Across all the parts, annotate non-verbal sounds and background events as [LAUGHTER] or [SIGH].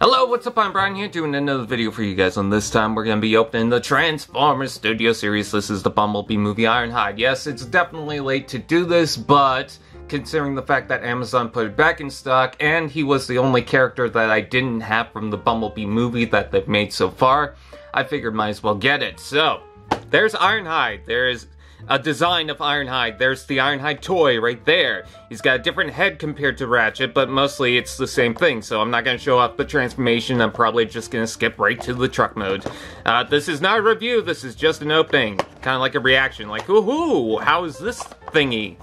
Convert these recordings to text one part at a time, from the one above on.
Hello, what's up? I'm Brian here doing another video for you guys, and this time we're going to be opening the Transformers Studio Series. This is the Bumblebee movie Ironhide. Yes, it's definitely late to do this, but considering the fact that Amazon put it back in stock, and he was the only character that I didn't have from the Bumblebee movie that they've made so far, I figured might as well get it. So, there's Ironhide. There is a design of Ironhide. There's the Ironhide toy right there. He's got a different head compared to Ratchet, but mostly it's the same thing, so I'm not to show off the transformation. I'm probably just to skip right to the truck mode. Uh, this is not a review, this is just an opening. Kind of like a reaction, like, ooh, how is this thingy?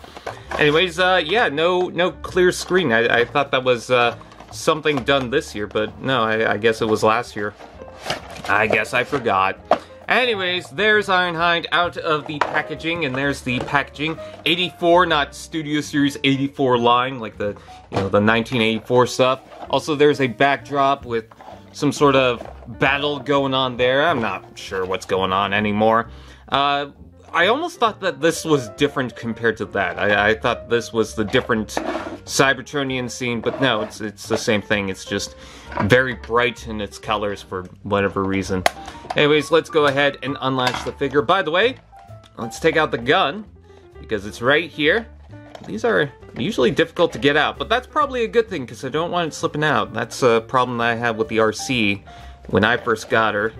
Anyways, uh, yeah, no no clear screen. I, I thought that was uh, something done this year, but no, I, I guess it was last year. I guess I forgot. Anyways, there's Ironhide out of the packaging, and there's the packaging. 84, not Studio Series 84 line, like the, you know, the 1984 stuff. Also, there's a backdrop with some sort of battle going on there. I'm not sure what's going on anymore. Uh, I almost thought that this was different compared to that. I, I thought this was the different Cybertronian scene, but no, it's it's the same thing. It's just very bright in its colors for whatever reason. Anyways, let's go ahead and unlatch the figure. By the way, let's take out the gun, because it's right here. These are usually difficult to get out, but that's probably a good thing, because I don't want it slipping out. That's a problem that I had with the Arcee when I first got her.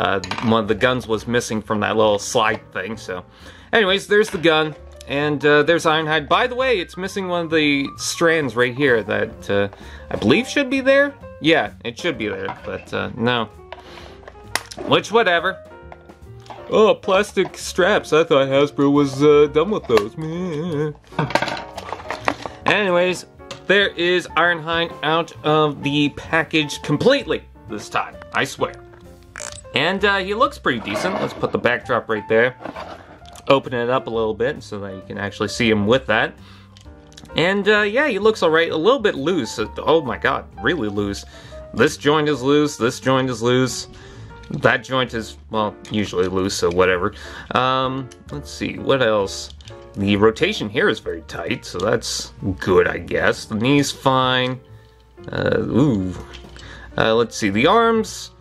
Uh, one of the guns was missing from that little slide thing, so... Anyways, there's the gun, and uh, there's Ironhide. By the way, it's missing one of the strands right here that uh, I believe should be there. Yeah, it should be there, but uh, no. Which, whatever. Oh, plastic straps. I thought Hasbro was uh, done with those. [LAUGHS] Anyways, there is Ironhide out of the package completely this time. I swear. And uh, he looks pretty decent. Let's put the backdrop right there. Open it up a little bit so that you can actually see him with that. And uh, yeah, he looks alright. A little bit loose. Oh my god, really loose. This joint is loose. This joint is loose. That joint is, well, usually loose, so whatever. Um, let's see, what else? The rotation here is very tight, so that's good, I guess. The knee's fine. Uh, ooh. Uh, let's see, the arms,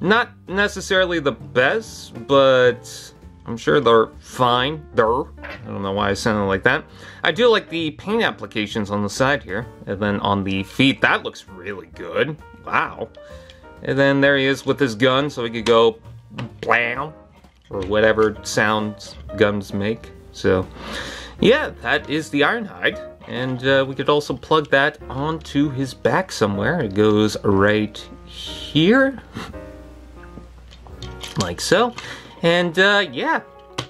not necessarily the best, but I'm sure they're fine. They're. I don't know why I sounded like that. I do like the paint applications on the side here. And then on the feet, that looks really good. Wow. And then there he is with his gun, so he could go blam, or whatever sounds guns make. So, yeah, that is the Ironhide. And uh, we could also plug that onto his back somewhere. It goes right here. [LAUGHS] like so. And uh, yeah,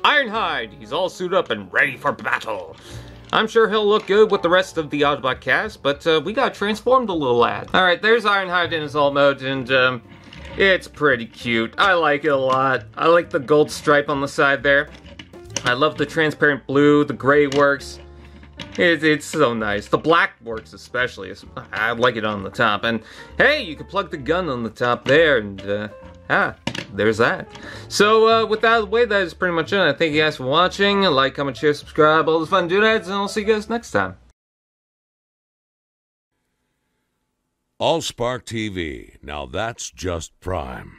Ironhide, he's all suited up and ready for battle. I'm sure he'll look good with the rest of the Autobot cast, but uh, we got transformed a little lad. Alright, there's Ironhide in his alt mode, and um, it's pretty cute. I like it a lot. I like the gold stripe on the side there. I love the transparent blue, the gray works. It, it's so nice. The black works especially. I like it on the top. And hey, you can plug the gun on the top there, and uh, ah, there's that. So, uh, with that way, that is pretty much it. I thank you guys for watching. Like, comment, share, subscribe, all the fun doodads, and I'll see you guys next time. Allspark TV. Now that's just prime.